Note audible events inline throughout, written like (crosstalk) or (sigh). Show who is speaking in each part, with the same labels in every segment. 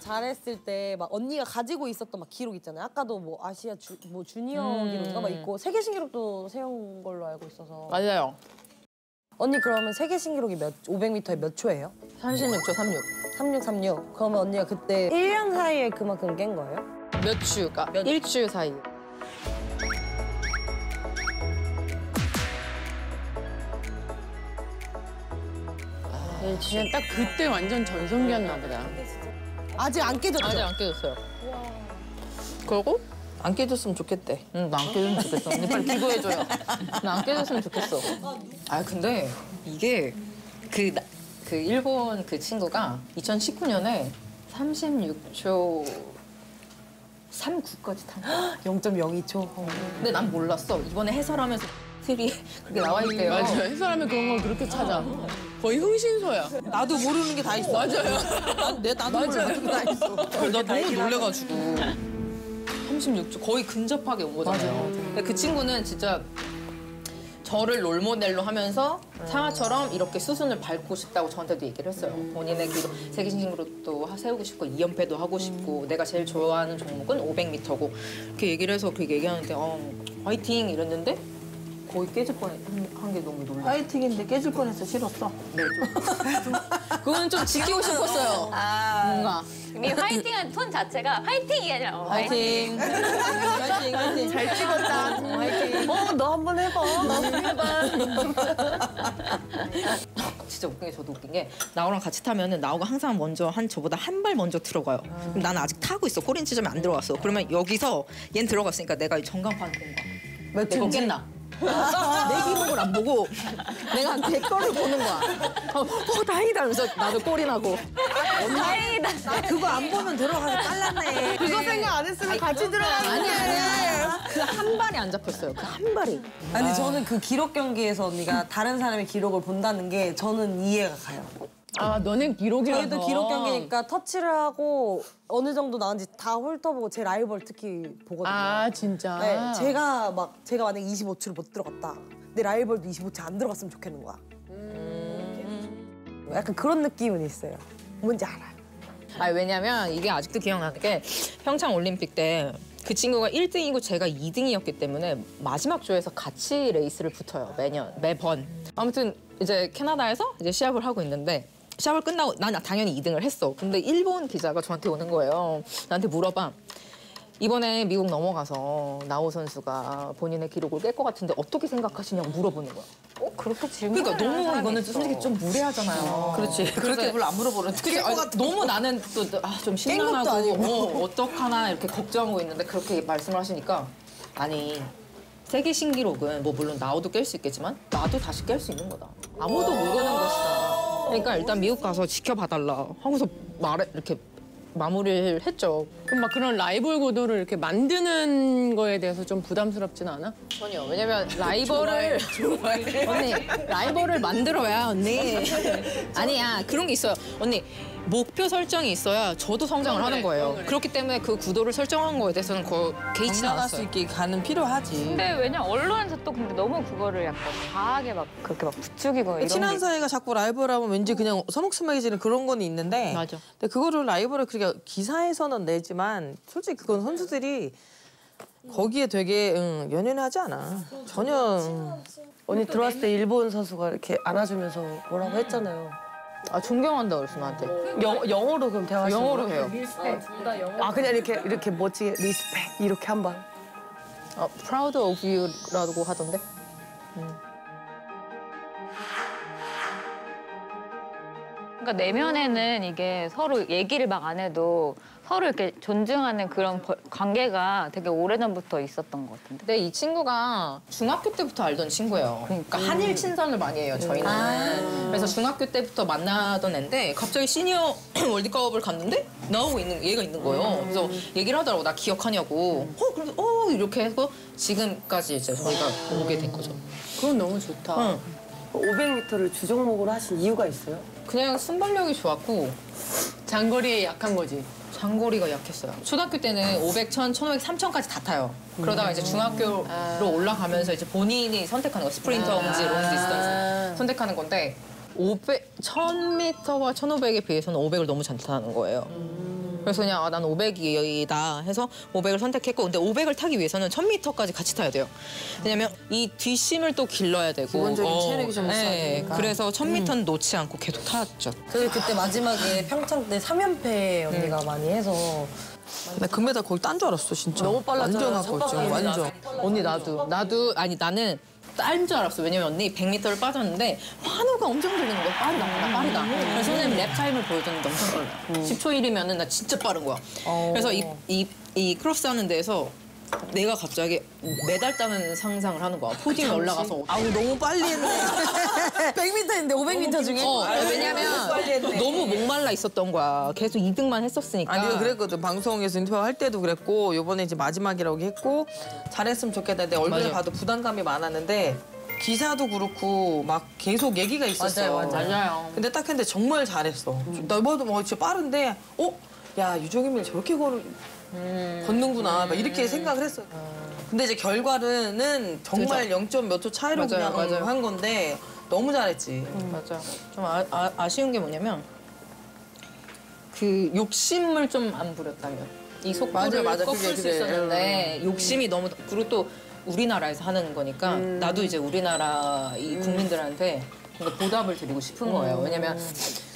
Speaker 1: 잘했을 때 막 언니가 가지고 있었던 막 기록 있잖아요. 아까도 뭐 아시아 주, 뭐 주니어 기록인가 막 있고 세계 신기록도 세운 걸로 알고 있어서.
Speaker 2: 맞아요.
Speaker 1: 언니 그러면 세계 신기록이 몇 500m에 몇 초예요?
Speaker 2: 36초 36.
Speaker 1: 3636. 그러면 언니가 그때 1년 사이에 그만큼 깬 거예요?
Speaker 2: 몇 주가?
Speaker 1: 몇-
Speaker 2: 일주 사이. 그냥 딱 그때 완전 전성기였나 보다.
Speaker 1: 아직 안 깨졌죠?
Speaker 2: 아직 안 깨졌어요. 그리고
Speaker 3: 안 깨졌으면 좋겠대.
Speaker 2: 응, 나 안 깨졌으면 좋겠어. 언니 빨리 기도해줘요. 나 안 깨졌으면 좋겠어.
Speaker 3: 아 근데 이게 그, 나- 그 일본 그 친구가 2019년에 36초 39까지 탄 거야. (gasps)
Speaker 1: 0.02초.
Speaker 3: 근데 난 몰랐어. 이번에 해설하면서 틀이 그렇게 나와 있대요.
Speaker 2: 맞아. 해설하면 그런 걸 그렇게 찾아. 거의 흥신소야.
Speaker 4: 나도 모르는 게 다 있어.
Speaker 2: 맞아요.
Speaker 4: 나, 내 나도 모르는 게 다 있어.
Speaker 3: 나 너무 놀래가지고 36초 거의 근접하게 온 거잖아요. 근데 그 친구는 진짜 저를 롤모델로 하면서 상아처럼 이렇게 수순을 밟고 싶다고 저한테도 얘기를 했어요. 본인의 기록 세계 신기록도 하- 세우고 싶고 2연패도 하고 싶고 내가 제일 좋아하는 종목은 500m고 이렇게 얘기를 해서 그 얘기하는데 어, 화이팅 이랬는데 거의 깨질 뻔한 게 너무 놀랐어요.
Speaker 4: 파이팅인데 깨질 뻔해서 싫었어.
Speaker 3: 네, 좀. (laughs) 그거는 좀 지키고 싶었어요. 뭔가.
Speaker 5: 이미 화이팅한 톤 자체가 화이팅이 아니라 어,
Speaker 3: 화이팅.
Speaker 4: 파이팅, 파이팅. 잘 찍었다. 파이팅.
Speaker 1: 어, 너 한번 해봐. 너 (laughs)
Speaker 3: 진짜 웃긴 게 저도 웃긴 게 나오랑 같이 타면은 나오가 항상 먼저 한 저보다 한 발 먼저 들어가요. 그럼 나는 아직 타고 있어. 꼬린 지점에 안 들어갔어. 그러면 여기서 얜 들어갔으니까 내가 전광판 본 거야.
Speaker 1: 몇
Speaker 3: 내가
Speaker 1: 층지?
Speaker 3: 깼나? 내 기록을 안 보고 내가 내 거를 보는 거야. 어, 어 다행이다 하면서 나도 꼬리 나고.
Speaker 5: 다행이다.
Speaker 4: 그거 안 보면 들어가서 깔랐네.
Speaker 1: 그거 생각 안 했으면 같이 들어가는
Speaker 3: 아니 아니야. 그 한 발이 안 잡혔어요. 그 한 발이.
Speaker 1: 아니 저는 그 기록 경기에서 언니가 다른 사람의 기록을 본다는 게 저는 이해가 가요.
Speaker 2: 아, 너는 기록이라서.
Speaker 1: 저희도 기록 경기니까 터치를 하고 어느 정도 나은지 다 훑어보고 제 라이벌 특히 보거든요.
Speaker 2: 아, 진짜.
Speaker 1: 네, 제가 막 제가 만약 25초를 못 들어갔다. 내 라이벌도 25초 안 들어갔으면 좋겠는 거야. 음. 약간 그런 느낌은 있어요. 뭔지 알아요.
Speaker 3: 아 왜냐면 이게 아직도 기억나는 게 평창 올림픽 때 그 친구가 1등이고 제가 2등이었기 때문에 마지막 조에서 같이 레이스를 붙어요 매년 매번 아무튼 이제 캐나다에서 이제 시합을 하고 있는데 시합을 끝나고 난 당연히 2등을 했어 근데 일본 기자가 저한테 오는 거예요 나한테 물어봐 이번에 미국 넘어가서 나호 선수가 본인의 기록을 깰 것 같은데 어떻게 생각하시냐고 물어보는 거야
Speaker 5: 어, 그렇게 질문.
Speaker 3: 그러니까 너무 이거는 솔직히 좀 무례하잖아요
Speaker 4: 그렇지. 그렇게 별로 안 물어보는.
Speaker 3: 그게 아니, 너무 나는 또좀 심란하고 어, 어떡하나 이렇게 걱정하고 있는데 그렇게 말씀을 하시니까 아니 세계 신기록은 뭐 물론 나도 깰 수 있겠지만 나도 다시 깰 수 있는 거다. 아무도 모르는 것이다. 그러니까 일단 미국 가서 지켜봐달라 하고서 말에 이렇게 마무리를 했죠.
Speaker 2: 그럼 막 그런 라이벌 구도를 이렇게 만드는 거에 대해서 좀 부담스럽진 않아?
Speaker 3: 전혀. 왜냐면 (laughs) 라이벌을 언니 라이벌을 만들어야 언니 (laughs) 아니야 그런 게 있어요. 언니 목표 설정이 있어야 저도 성장을 하는 거예요. 그렇기 때문에 그 구도를 설정한 거에 대해서는 그 개의치
Speaker 4: 건강할 수
Speaker 3: 않았어요.
Speaker 4: 있게 가는 필요하지.
Speaker 5: 근데 왜냐 언론에서 또 근데 너무 그거를 약간 과하게 막 그렇게 막 부추기고 이런
Speaker 4: 친한
Speaker 5: 게
Speaker 4: 사이가 자꾸 라이벌 하면 왠지 그냥 서먹서먹해지는 그런 건 있는데
Speaker 3: 맞아.
Speaker 4: 근데 그거를 라이벌을 그렇게 기사에서는 내지만 솔직히 그건 선수들이 거기에 되게 응, 연연하지 않아. 전혀 응.
Speaker 1: 언니 들어왔을 때 일본 선수가 이렇게 안아주면서 뭐라고 했잖아요.
Speaker 3: 아 존경한다 그랬어 나한테.
Speaker 1: 영, 영어로 그럼 대화하시는
Speaker 3: 영어로? 해요.
Speaker 1: 아 그냥 이렇게 이렇게 멋지게 respect 이렇게 한 번.
Speaker 3: 아, proud of you라고 하던데.
Speaker 5: 그러니까 내면에는 이게 서로 얘기를 막 안 해도 서로 이렇게 존중하는 그런 벌- 관계가 되게 오래전부터 있었던 것 같은데.
Speaker 3: 근데 이 친구가 중학교 때부터 알던 친구예요. 그러니까 한일 친선을 많이 해요, 저희는. 그래서 중학교 때부터 만나던 애인데 갑자기 시니어 (clears throat) 월드컵을 갔는데 나오고 있는 얘가 있는 거예요. 그래서 얘기를 하더라고, 나 기억하냐고. 어, 그래서 어 이렇게 해서 지금까지 이제 저희가 오게 된 거죠.
Speaker 2: 그건 너무 좋다.
Speaker 3: 응.
Speaker 1: 500m를 주종목으로 하신 이유가 있어요?
Speaker 3: 그냥 순발력이 좋았고
Speaker 2: 장거리에 약한 거지.
Speaker 3: 장거리가 약했어요. 초등학교 때는 500, 1000, 1500, 3000까지 다 타요. 그러다가 이제 중학교로 올라가면서 이제 본인이 선택하는 거 스프린터인지 long distance 선택하는 건데 500, 1000m와 1500에 비해서는 500을 너무 잘 타는 거예요. 그래서 그냥 아, 난 500이다 해서 500을 선택했고 근데 500을 타기 위해서는 1000m까지 같이 타야 돼요. 왜냐면 이 뒷심을 또 길러야 되고
Speaker 4: 기본적인 체력이 좀 있어야
Speaker 3: 네,
Speaker 4: 되니까.
Speaker 3: 그래서 1000m는 놓지 않고 계속 탔죠.
Speaker 1: 저희 그때 마지막에 평창 때 3연패 언니가 많이 해서
Speaker 4: 나 금메달 거의 딴 줄 알았어 진짜.
Speaker 2: 너무 빨랐잖아.
Speaker 4: 완전.
Speaker 2: 첫
Speaker 4: 완전.
Speaker 3: 언니 나도 나도 아니 나는 딴 줄 알았어. 왜냐면 언니 100m를 빠졌는데 환호가 엄청 들리는 거야. 빠르다, 나 빠르다. 그래서 선생님 랩 타임을 보여줬는데 엄청 빨라. 10초 1이면 은 나 진짜 빠른 거야. 그래서 이, 이, 이 크로스 하는 데에서 내가 갑자기 메달 따는 상상을 하는 거야. podium에 올라가서.
Speaker 4: 아우 너무 빨리 했네. (laughs)
Speaker 1: 100m인데 500m 중에
Speaker 3: 어, 왜냐면 목말라 있었던 거야. 계속 2등만 했었으니까.
Speaker 4: 아니 그랬거든 방송에서 인터뷰 할 때도 그랬고 요번에 이제 마지막이라고 했고 잘했으면 좋겠다 내 얼굴에
Speaker 3: 맞아.
Speaker 4: 봐도 부담감이 많았는데 기사도 그렇고 막 계속 얘기가 있었어
Speaker 1: 맞아요, 맞아요.
Speaker 3: 맞아요.
Speaker 4: 근데 딱 했는데 정말 잘했어 나 봐도 뭐 진짜 빠른데 어? 야 유종임이 저렇게 걸, 걷는구나 막 이렇게 생각을 했어 근데 이제 결과는 정말 0. 몇초 차이로
Speaker 3: 맞아요,
Speaker 4: 그냥
Speaker 3: 맞아요.
Speaker 4: 한 건데 너무 잘했지
Speaker 3: 맞아. 좀 아, 아, 아쉬운 게 뭐냐면 그 욕심을 좀 안 부렸다면 이 속도를
Speaker 4: 맞아, 맞아.
Speaker 3: 꺾을
Speaker 4: 그게,
Speaker 3: 수
Speaker 4: 그게.
Speaker 3: 있었는데 욕심이 너무 그리고 또 우리나라에서 하는 거니까 나도 이제 우리나라 이 국민들한테 뭔가 보답을 드리고 싶은 거예요. 왜냐면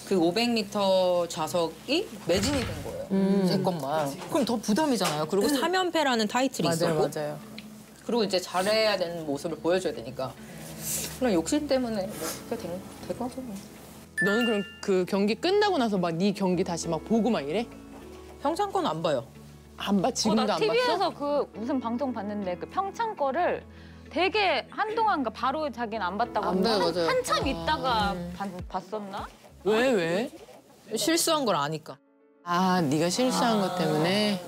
Speaker 3: 그 500m 좌석이 매진이 된 거예요. 제 것만. 그럼 더 부담이잖아요. 그리고 3연패라는 타이틀이 있었고
Speaker 1: 맞아요.
Speaker 3: 그리고 이제 잘해야 되는 모습을 보여줘야 되니까 그런 욕심 때문에 뭐 그렇게 된, 된 거죠. 뭐.
Speaker 2: 너는 그럼 그 경기 끝나고 나서 막 네 경기 다시 막 보고 막 이래?
Speaker 3: 평창 건안 봐요.
Speaker 2: 안 봐? 지금도 나안 봤어?
Speaker 5: TV에서 그 무슨 방송 봤는데 그 평창 거를 되게 한동안 그 바로 자기는 안 봤다고
Speaker 3: 안 봐요,
Speaker 5: 한-
Speaker 3: 맞아요.
Speaker 5: 한참 있다가 봤, 봤었나?
Speaker 2: 왜 왜?
Speaker 3: 실수한 걸 아니까.
Speaker 2: 아 네가 실수한 것 때문에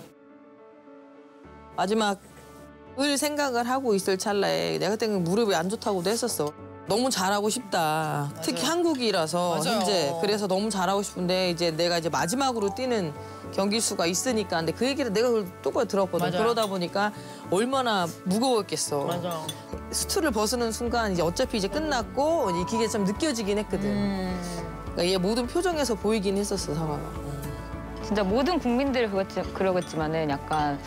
Speaker 4: 마지막을 생각을 하고 있을 찰나에 내가 그때 무릎이 안 좋다고도 했었어. 너무 잘하고 싶다. 특히 한국이라서
Speaker 3: 맞아요.
Speaker 4: 현재 그래서 너무 잘하고 싶은데 이제 내가 이제 마지막으로 뛰는 경기 수가 있으니까 근데 그 얘기를 내가 그걸 똑바로 들었거든.
Speaker 3: 맞아요.
Speaker 4: 그러다 보니까 얼마나 무거웠겠어.
Speaker 3: 맞아.
Speaker 4: 수트를 벗는 순간 이제 어차피 이제 끝났고 이 기계 참 느껴지긴 했거든.
Speaker 3: 음.
Speaker 4: 그러니까 얘 모든 표정에서 보이긴 했었어 상황이.
Speaker 5: 진짜 모든 국민들이 그렇지, 그러겠지만은 약간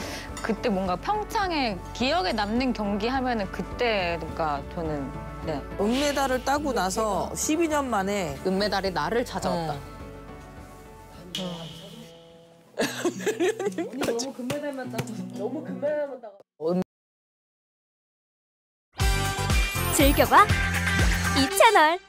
Speaker 5: 그때 뭔가 평창에 기억에 남는 경기 하면은 그때가 저는 네.
Speaker 4: 은메달을 따고 나서 12년 만에
Speaker 3: 은메달이 나를 찾아왔다.
Speaker 1: 너무 금메달만 따고 너무 금메달만 따고
Speaker 6: 즐겨봐 이 채널.